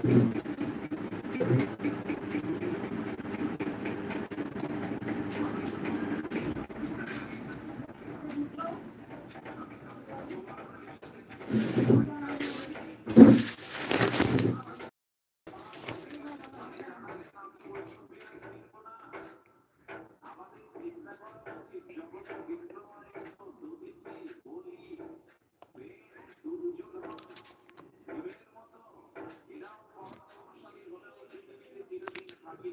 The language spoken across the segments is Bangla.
Thank mm -hmm. you. নমস্কার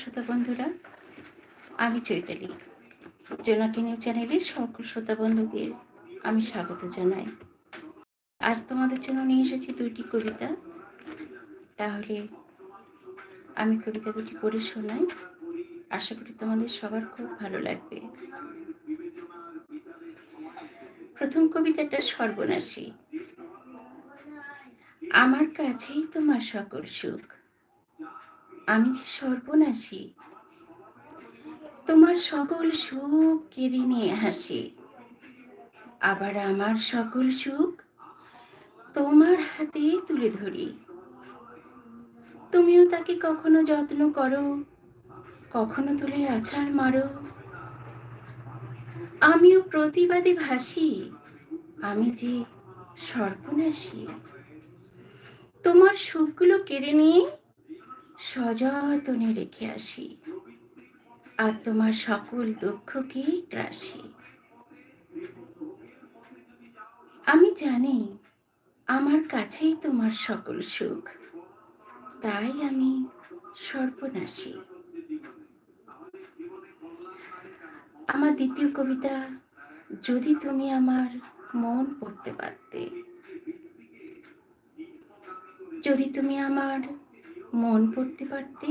শ্রোতা বন্ধুরা আমি চৈতালি। জোনাকি নিউজ চ্যানেলের সকল শ্রোতা বন্ধুদের আমি স্বাগত জানাই। আজ তোমাদের জন্য নিয়ে এসেছি দুটি কবিতা। তাহলে আমি কবিতা দুটি পড়ে শোনাই। আশা করি তোমাদের সবার খুব ভালো লাগবে। প্রথম কবিতাটা সর্বনাশী। আমার কাছেই তোমার সকল সুখ। আমি যে সর্বনাশী তোমার সকল সুখ কেড়ে নিয়ে হাসি। আবার আমার সকল সুখ তোমার হাতে তুলে ধরি। তুমিও তাকে কখনো যত্ন করো, কখনো তুলে আছাড় মারো। আমিও প্রতিবাদে ভাসি, আমি যে সর্বনাশী। তোমার সুখগুলো কেড়ে নিয়ে সযত্নে রেখে আসি। আর তোমার সকল দুঃখকে গ্রাসি? আমি জানি আমার কাছেই তোমার সকল সুখ, তাই আমি সর্বনাশী। আমার দ্বিতীয় কবিতা, যদি তুমি আমার মন পড়তে পারতে। যদি তুমি আমার মন পড়তে পারতে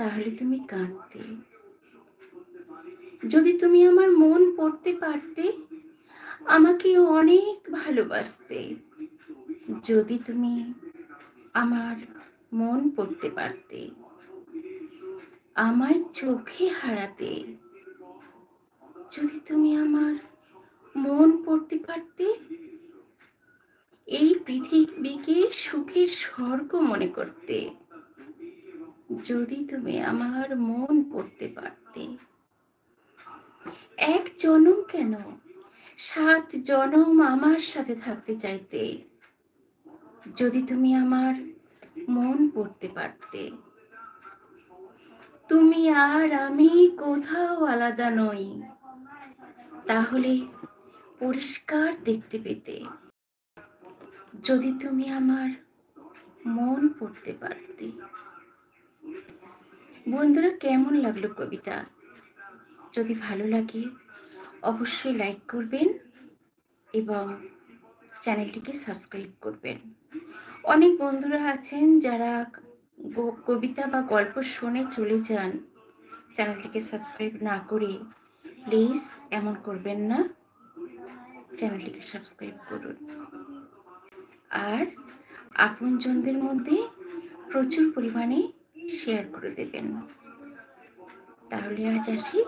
তাহলে তুমি কাঁদতে। যদি তুমি আমার মন পড়তে পারতে, আমাকে অনেক ভালোবাসতে। যদি তুমি আমার মন পড়তে পারতে, আমায় চোখে হারাতে। যদি তুমি আমার মন পড়তে পারতে, এই পৃথিবীকে সুখের স্বর্গ মনে করতে। যদি তুমি আমার মন পড়তে পারতে। এক জনম কেন? সাত জনম আমার সাথে থাকতে চাইতে। যদি তুমি আমার মন পড়তে পারতে। তুমি আর আমি কোথাও আলাদা নই। তাহলে পরিষ্কার দেখতে পেতে। যদি তুমি আমার মন পড়তে পারতে। বন্ধুরা, কেমন লাগল কবিতা? যদি ভালো লাগে, অবশ্যই লাইক করবেন এবং চ্যানেলটিকে সাবস্ক্রাইব করবেন। অনেক বন্ধুরা আছেন যারা কবিতা বা গল্প শুনে চলে যান। চ্যানেলটিকে সাবস্ক্রাইব না করে প্লিজ এমন করবেন না। চ্যানেলটিকে সাবস্ক্রাইব করুন। আর আপনজনদের মধ্যে প্রচুর পরিমাণে শেয়ার করে দেবেন। তাহলে আজ আসি।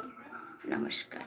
নমস্কার।